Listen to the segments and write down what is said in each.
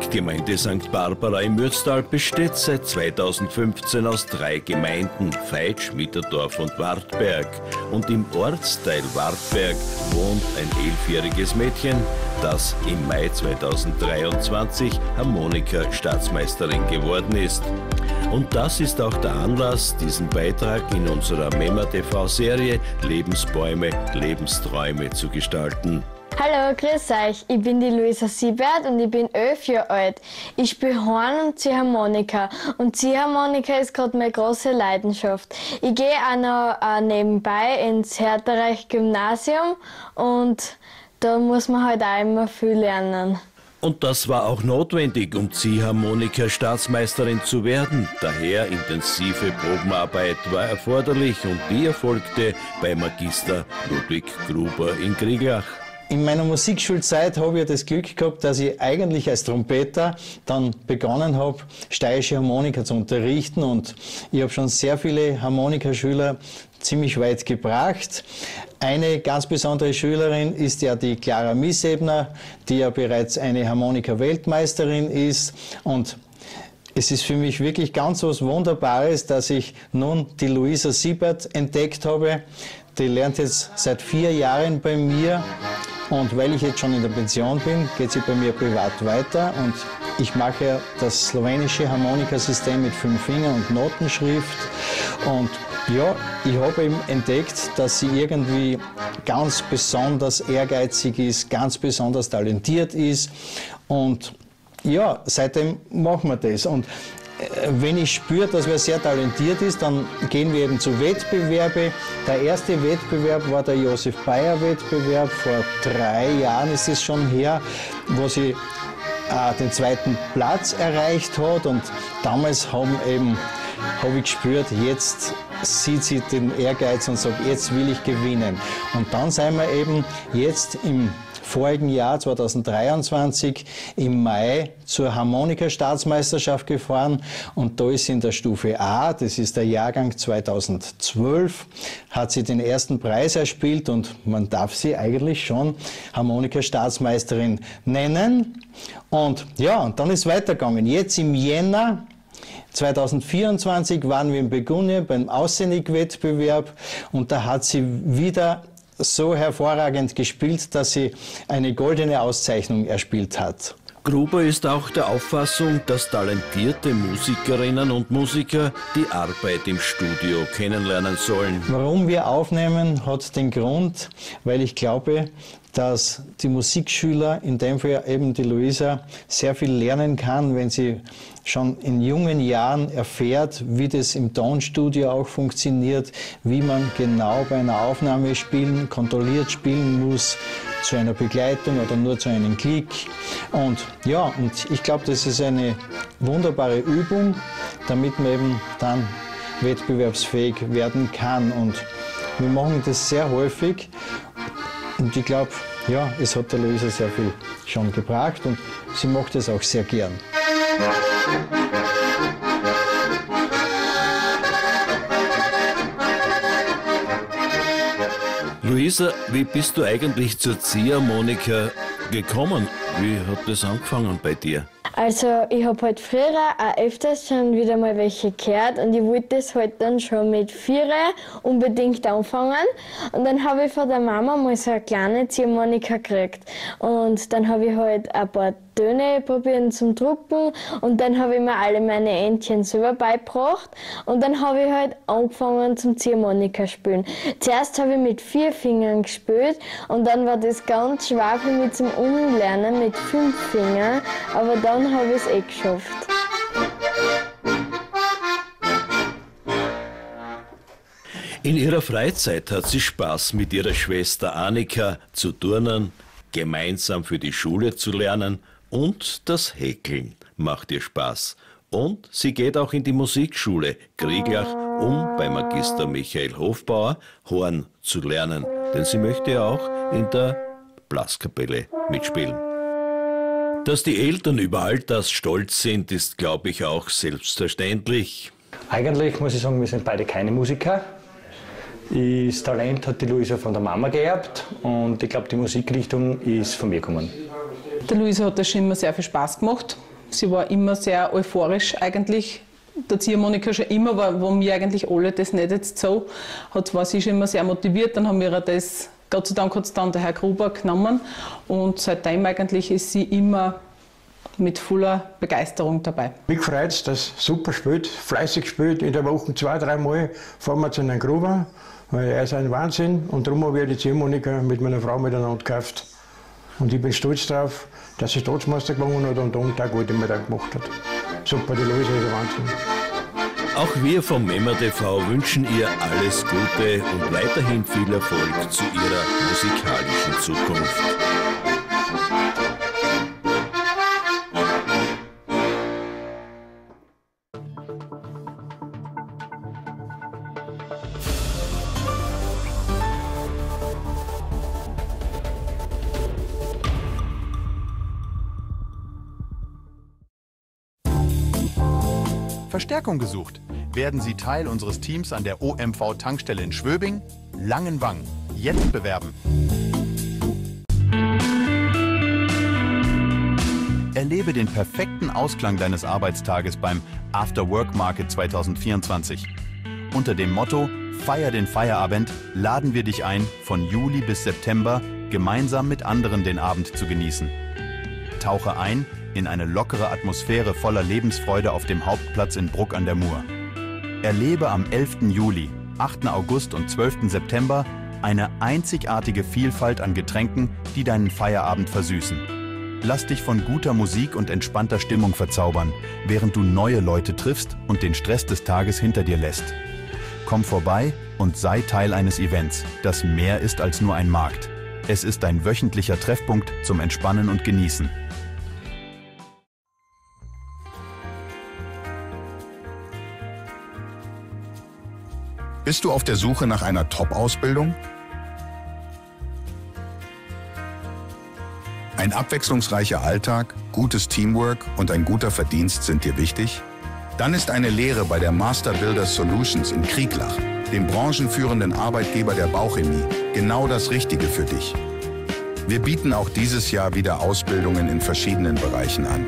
Marktgemeinde St. Barbara im Mürztal besteht seit 2015 aus drei Gemeinden, Veitsch, Mitterdorf und Wartberg. Und im Ortsteil Wartberg wohnt ein elfjähriges Mädchen, das im Mai 2023 Harmonika-Staatsmeisterin geworden ist. Und das ist auch der Anlass, diesen Beitrag in unserer MEMA TV-Serie Lebensbäume, Lebensträume zu gestalten. Hallo, grüß euch. Ich bin die Luisa Siebert und ich bin elf Jahre alt. Ich spiele Horn und Ziehharmonika. Und Ziehharmonika ist gerade meine große Leidenschaft. Ich gehe auch noch äh, nebenbei ins Herterreich Gymnasium und da muss man halt auch immer viel lernen. Und das war auch notwendig, um Ziehharmonika-Staatsmeisterin zu werden. Daher intensive Probenarbeit war erforderlich und die erfolgte bei Magister Ludwig Gruber in Krieglach. In meiner Musikschulzeit habe ich das Glück gehabt, dass ich eigentlich als Trompeter dann begonnen habe, steirische Harmonika zu unterrichten und ich habe schon sehr viele Harmonikaschüler ziemlich weit gebracht. Eine ganz besondere Schülerin ist ja die Clara Missebner, die ja bereits eine Harmonika-Weltmeisterin ist und es ist für mich wirklich ganz was Wunderbares, dass ich nun die Luisa Siebert entdeckt habe. Die lernt jetzt seit vier Jahren bei mir und weil ich jetzt schon in der Pension bin, geht sie bei mir privat weiter und ich mache das slowenische Harmonikasystem mit fünf Fingern und Notenschrift. Und ja, ich habe eben entdeckt, dass sie irgendwie ganz besonders ehrgeizig ist, ganz besonders talentiert ist. Und ja, seitdem machen wir das. Und wenn ich spüre, dass wer sehr talentiert ist, dann gehen wir eben zu Wettbewerbe. Der erste Wettbewerb war der Josef Bayer Wettbewerb. Vor drei Jahren ist es schon her, wo sie äh, den zweiten Platz erreicht hat. Und damals haben eben habe ich gespürt, jetzt sieht sie den Ehrgeiz und sagt, jetzt will ich gewinnen. Und dann sind wir eben jetzt im vorigen Jahr 2023 im Mai zur Harmonika-Staatsmeisterschaft gefahren und da ist sie in der Stufe A, das ist der Jahrgang 2012, hat sie den ersten Preis erspielt und man darf sie eigentlich schon Harmonika-Staatsmeisterin nennen. Und ja, und dann ist weitergegangen. Jetzt im Jänner 2024 waren wir in Begunje beim Aussenig-Wettbewerb und da hat sie wieder so hervorragend gespielt, dass sie eine goldene Auszeichnung erspielt hat. Gruber ist auch der Auffassung, dass talentierte Musikerinnen und Musiker die Arbeit im Studio kennenlernen sollen. Warum wir aufnehmen, hat den Grund, weil ich glaube, dass die Musikschüler, in dem Fall eben die Luisa, sehr viel lernen kann, wenn sie schon in jungen Jahren erfährt, wie das im Tonstudio auch funktioniert, wie man genau bei einer Aufnahme spielen, kontrolliert spielen muss, zu einer Begleitung oder nur zu einem Klick. Und ja, und ich glaube, das ist eine wunderbare Übung, damit man eben dann wettbewerbsfähig werden kann. Und wir machen das sehr häufig und ich glaube, ja, es hat der Luisa sehr viel schon gebracht und sie macht es auch sehr gern. Luisa, wie bist du eigentlich zur Ziehharmonika gekommen? Wie hat das angefangen bei dir? Also ich habe halt früher auch öfters schon wieder mal welche gehört und ich wollte das halt dann schon mit vier unbedingt anfangen. Und dann habe ich von der Mama mal so eine kleine Ziehharmonika gekriegt. Und dann habe ich halt ein paar Töne probieren zum Drucken und dann habe ich mir alle meine Entchen selber beigebracht und dann habe ich halt angefangen zum Ziehharmonika spielen. Zuerst habe ich mit vier Fingern gespielt und dann war das ganz schwer für mich zum Umlernen mit fünf Fingern, aber dann habe ich es eh geschafft. In ihrer Freizeit hat sie Spaß mit ihrer Schwester Annika zu turnen, gemeinsam für die Schule zu lernen und das Häkeln macht ihr Spaß. Und sie geht auch in die Musikschule Krieglach, um bei Magister Michael Hofbauer Horn zu lernen. Denn sie möchte ja auch in der Blaskapelle mitspielen. Dass die Eltern über all das stolz sind, ist, glaube ich, auch selbstverständlich. Eigentlich muss ich sagen, wir sind beide keine Musiker. Das Talent hat die Luisa von der Mama geerbt und ich glaube, die Musikrichtung ist von mir gekommen. Der Luisa hat das schon immer sehr viel Spaß gemacht. Sie war immer sehr euphorisch eigentlich. Der Ziehharmonika schon immer, war, wo mir eigentlich alle das nicht jetzt so hat, war sie schon immer sehr motiviert. Dann haben wir das Gott sei Dank hat es dann der Herr Gruber genommen und seitdem eigentlich ist sie immer mit voller Begeisterung dabei. Mich freut es, dass super spielt, fleißig spielt. In der Woche zwei, dreimal fahren wir zu einem Gruber, weil er ist ein Wahnsinn und darum habe ich die Ziehharmonika mit meiner Frau miteinander gekauft. Und ich bin stolz darauf, dass sie Staatsmeister gewonnen hat und den Tag, mir dann gemacht hat. Super, die Löse ist Wahnsinn. Auch wir vom Memmer TV wünschen ihr alles Gute und weiterhin viel Erfolg zu ihrer musikalischen Zukunft. Verstärkung gesucht? Werden Sie Teil unseres Teams an der OMV-Tankstelle in Schwöbing? Langenwang. Jetzt bewerben. Erlebe den perfekten Ausklang deines Arbeitstages beim After Work Market 2024. Unter dem Motto Feier den Feierabend laden wir dich ein, von Juli bis September gemeinsam mit anderen den Abend zu genießen. Tauche ein in eine lockere Atmosphäre voller Lebensfreude auf dem Hauptplatz in Bruck an der Mur. Erlebe am 11. Juli, 8. August und 12. September eine einzigartige Vielfalt an Getränken, die deinen Feierabend versüßen. Lass dich von guter Musik und entspannter Stimmung verzaubern, während du neue Leute triffst und den Stress des Tages hinter dir lässt. Komm vorbei und sei Teil eines Events, das mehr ist als nur ein Markt. Es ist ein wöchentlicher Treffpunkt zum Entspannen und Genießen. Bist du auf der Suche nach einer Top-Ausbildung? Ein abwechslungsreicher Alltag, gutes Teamwork und ein guter Verdienst sind dir wichtig? Dann ist eine Lehre bei der Master Builder Solutions in Krieglach, dem branchenführenden Arbeitgeber der Bauchemie, genau das Richtige für dich. Wir bieten auch dieses Jahr wieder Ausbildungen in verschiedenen Bereichen an.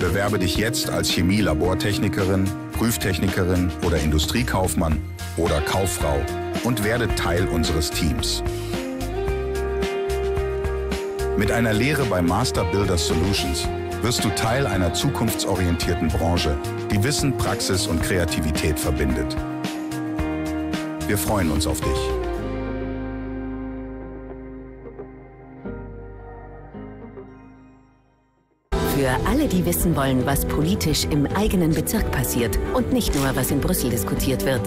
Bewerbe dich jetzt als Chemielabortechnikerin, Prüftechnikerin oder Industriekaufmann oder Kauffrau und werde Teil unseres Teams. Mit einer Lehre bei Master Builder Solutions wirst du Teil einer zukunftsorientierten Branche, die Wissen, Praxis und Kreativität verbindet. Wir freuen uns auf dich. Für alle, die wissen wollen, was politisch im eigenen Bezirk passiert und nicht nur, was in Brüssel diskutiert wird.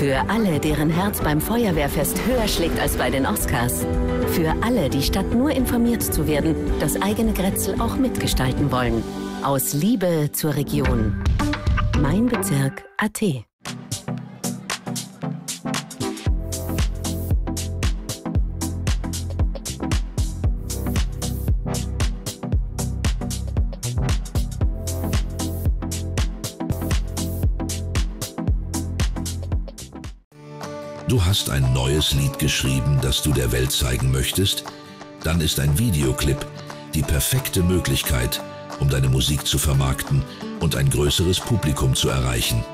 Für alle, deren Herz beim Feuerwehrfest höher schlägt als bei den Oscars. Für alle, die statt nur informiert zu werden, das eigene Grätzl auch mitgestalten wollen. Aus Liebe zur Region. Mein Bezirk AT. Du hast ein neues Lied geschrieben, das du der Welt zeigen möchtest? Dann ist ein Videoclip die perfekte Möglichkeit, um deine Musik zu vermarkten und ein größeres Publikum zu erreichen.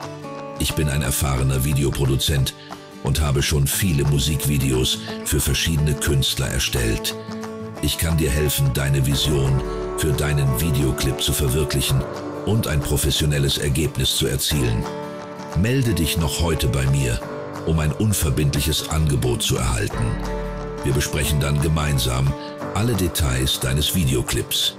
Ich bin ein erfahrener Videoproduzent und habe schon viele Musikvideos für verschiedene Künstler erstellt. Ich kann dir helfen, deine Vision für deinen Videoclip zu verwirklichen und ein professionelles Ergebnis zu erzielen. Melde dich noch heute bei mir um ein unverbindliches Angebot zu erhalten. Wir besprechen dann gemeinsam alle Details deines Videoclips.